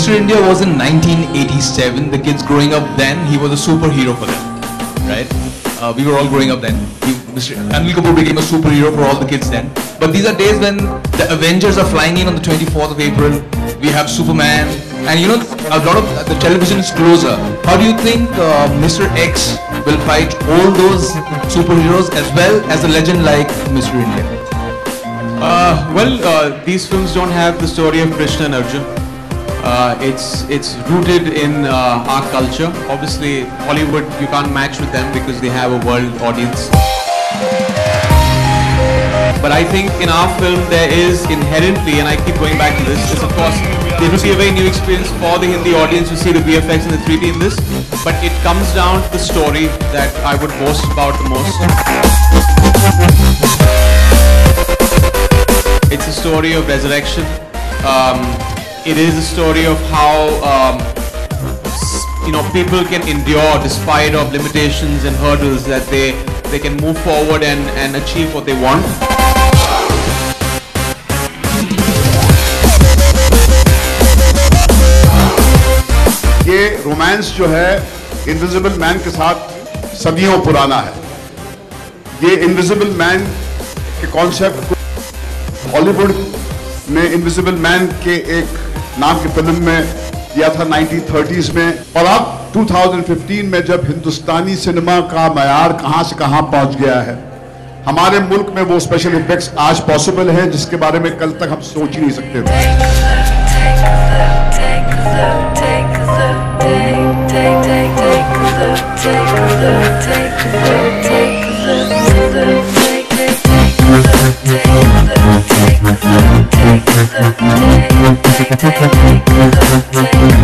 Mr. India was in 1987. The kids growing up then, he was a superhero for them, right? Uh, we were all growing up then. He, Mr. Anil Kapoor became a superhero for all the kids then. But these are days when the Avengers are flying in on the 24th of April. We have Superman, and you know a lot of the television is closer. How do you think uh, Mr. X will fight all those superheroes as well as a legend like Mr. India? Uh, well, uh, these films don't have the story of Krishna and Arjun. Uh, it's it's rooted in uh, our culture. Obviously, Hollywood you can't match with them because they have a world audience. But I think in our film there is inherently, and I keep going back to this, is of course it will be a very new experience for the Hindi audience to see the VFX and the 3D in this. But it comes down to the story that I would boast about the most. It's a story of resurrection. Um, it is a story of how um, s- you know people can endure despite of limitations and hurdles that they they can move forward and, and achieve what they want. ये romance जो है invisible man के साथ सदियों पुराना है ये invisible man के कॉन्सेप्ट को हॉलीवुड ने इनविजिबल मैन के एक नाम की फ़िल्म में दिया था 1930s में और अब 2015 में जब हिंदुस्तानी सिनेमा का मैार कहाँ से कहाँ पहुँच गया है हमारे मुल्क में वो स्पेशल इफेक्ट्स आज पॉसिबल हैं जिसके बारे में कल तक हम सोच ही नहीं सकते थे Take take a take a take a take a